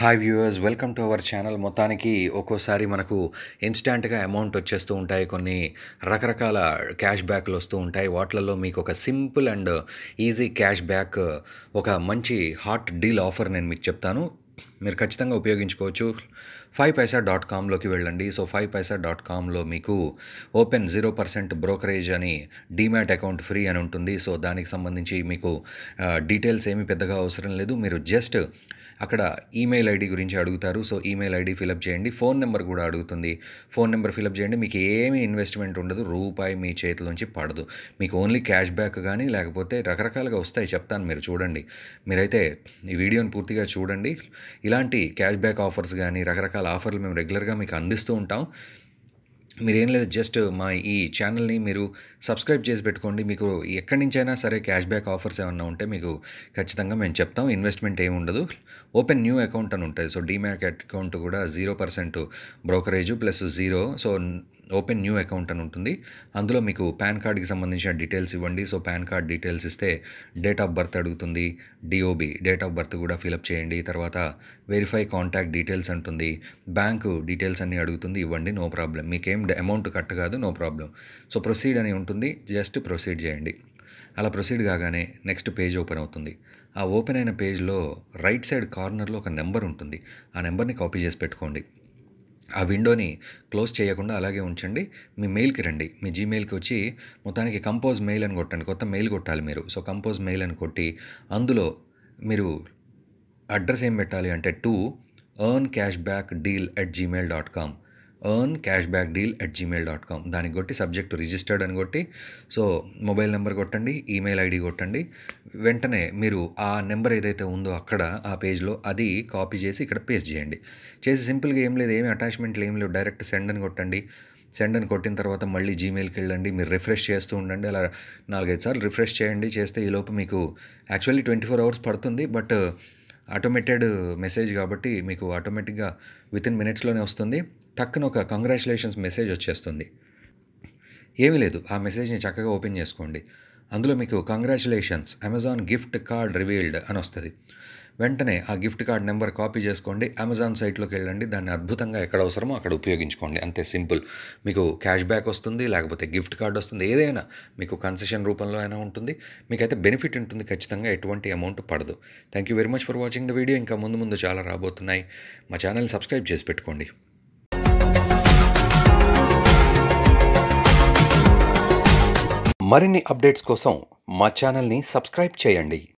Hi viewers welcome to our channel మొత్తానికి ఒక్కోసారి మనకు ఇన్స్టాంట్గా అమౌంట్ వచ్చేస్తూ ఉంటాయి. కొన్ని రకరకాల క్యాష్ బ్యాక్లు వస్తూ ఉంటాయి. వాటిలలో మీకు ఒక simple and easy cash back ఒక మంచి హాట్ డీల్ ఆఫర్ నేను మీకు చెప్తాను. మీరు ఖచ్చితంగా ఉపయోగించుకోవచ్చు. ఫైవ్ పైసా డాట్ కామ్లోకి వెళ్ళండి. సో ఫైవ్ పైసా డాట్ కామ్లో మీకు ఓపెన్ జీరో పర్సెంట్ బ్రోకరేజ్ అని డీమ్యాట్ అకౌంట్ ఫ్రీ అని ఉంటుంది. సో దానికి సంబంధించి మీకు uh, డీటెయిల్స్ ఏమీ పెద్దగా అవసరం లేదు. మీరు జస్ట్ అక్కడ ఈమెయిల్ ఐడి గురించి అడుగుతారు. So email ID fill up చేయండి. ఫోన్ నెంబర్ కూడా అడుగుతుంది. ఫోన్ నెంబర్ ఫిలప్ చేయండి. మీకు ఏమీ ఇన్వెస్ట్మెంట్ ఉండదు. రూపాయి మీ చేతిలోంచి పడదు. మీకు ఓన్లీ క్యాష్ బ్యాక్ కానీ లేకపోతే రకరకాలుగా వస్తాయి. చెప్తాను మీరు చూడండి. మీరైతే ఈ వీడియోని పూర్తిగా చూడండి. ఇలాంటి క్యాష్ బ్యాక్ ఆఫర్స్ కానీ రకరకాల ఆఫర్లు మేము రెగ్యులర్గా మీకు అందిస్తూ ఉంటాం. మీరేం లేదు జస్ట్ మా ఈ ఛానల్ని మీరు సబ్స్క్రైబ్ చేసి పెట్టుకోండి. మీకు ఎక్కడి నుంచైనా సరే క్యాష్ బ్యాక్ ఆఫర్స్ ఏమన్నా ఉంటే మీకు ఖచ్చితంగా మేము చెప్తాం. ఇన్వెస్ట్మెంట్ ఏమి ఉండదు. ఓపెన్ న్యూ అకౌంట్ అని ఉంటుంది. సో డీమ్యాట్ అకౌంట్ కూడా zero percent brokerage plus zero so open new account అని ఉంటుంది. అందులో మీకు పాన్ కార్డ్కి సంబంధించిన డీటెయిల్స్ ఇవ్వండి. సో పాన్ కార్డ్ డీటెయిల్స్ ఇస్తే డేట్ ఆఫ్ బర్త్ అడుగుతుంది. డిఓబి డేట్ ఆఫ్ బర్త్ కూడా ఫిలప్ చేయండి. తర్వాత వెరిఫై కాంటాక్ట్ డీటెయిల్స్ అంటుంది. బ్యాంకు డీటెయిల్స్ అన్నీ అడుగుతుంది. ఇవ్వండి నో ప్రాబ్లం మీకేం అమౌంట్ కట్ కాదు నో ప్రాబ్లం సో ప్రొసీడ్ అని ఉంటుంది. జస్ట్ ప్రొసీడ్ చేయండి. అలా ప్రొసీడ్ కాగానే నెక్స్ట్ పేజ్ ఓపెన్ అవుతుంది. ఆ ఓపెన్ అయిన పేజ్లో రైట్ సైడ్ కార్నర్లో ఒక నెంబర్ ఉంటుంది. ఆ నెంబర్ని కాపీ చేసి పెట్టుకోండి. ఆ విండోని క్లోజ్ చేయకుండా అలాగే ఉంచండి. మీ మెయిల్కి రండి. మీ జీమెయిల్కి వచ్చి మొత్తానికి కంపోజ్ మెయిల్ అని కొట్టండి. కొత్త మెయిల్ కొట్టాలి మీరు. సో కంపోజ్ మెయిల్ అని కొట్టి అందులో మీరు అడ్రస్ ఏం పెట్టాలి అంటే to earn cash back deal at Gmail dot com earn cash back deal at Gmail dot com దానికి కొట్టి సబ్జెక్ట్ రిజిస్టర్డ్ అని కొట్టి సో మొబైల్ నెంబర్ కొట్టండి ఈమెయిల్ ఐడి కొట్టండి. వెంటనే మీరు ఆ నెంబర్ ఏదైతే ఉందో అక్కడ ఆ పేజ్లో అది కాపీ చేసి ఇక్కడ పేస్ట్ చేయండి. చేసి సింపుల్గా ఏం లేదు ఏమి అటాచ్మెంట్లు ఏం లేవు. డైరెక్ట్ సెండ్ అని కొట్టండి. సెండ్ అని కొట్టిన తర్వాత మళ్ళీ జీమెయిల్కి వెళ్ళండి. మీరు రిఫ్రెష్ చేస్తూ ఉండండి. అలా నాలుగైదు సార్లు రిఫ్రెష్ చేయండి. చేస్తే ఈలోపు మీకు యాక్చువల్లీ ట్వంటీ ఫోర్ అవర్స్ పడుతుంది. బట్ ఆటోమేటెడ్ మెసేజ్ కాబట్టి మీకు ఆటోమేటిక్గా విత్ ఇన్ మినిట్స్లోనే వస్తుంది. టక్కున ఒక కంగ్రాచులేషన్స్ మెసేజ్ వచ్చేస్తుంది. ఏమీ లేదు. ఆ మెసేజ్ని చక్కగా ఓపెన్ చేసుకోండి. అందులో మీకు congratulations Amazon gift card revealed అని వస్తుంది. వెంటనే ఆ గిఫ్ట్ కార్డ్ నెంబర్ కాపీ చేసుకోండి అమెజాన్ సైట్లోకి వెళ్ళండి. దాన్ని అద్భుతంగా ఎక్కడ అవసరమో అక్కడ ఉపయోగించుకోండి. అంతే సింపుల్. మీకు క్యాష్ బ్యాక్ వస్తుంది లేకపోతే గిఫ్ట్ కార్డ్ వస్తుంది ఏదైనా మీకు కన్సెషన్ రూపంలో అయినా ఉంటుంది. మీకైతే బెనిఫిట్ ఉంటుంది ఖచ్చితంగా ఎటువంటి అమౌంట్ పడదు. Thank you very much for watching the video ఇంకా ముందు ముందు చాలా రాబోతున్నాయి. మా ఛానల్ సబ్స్క్రైబ్ చేసి పెట్టుకోండి. మరిన్ని అప్డేట్స్ కోసం మా ఛానల్ని సబ్స్క్రైబ్ చేయండి.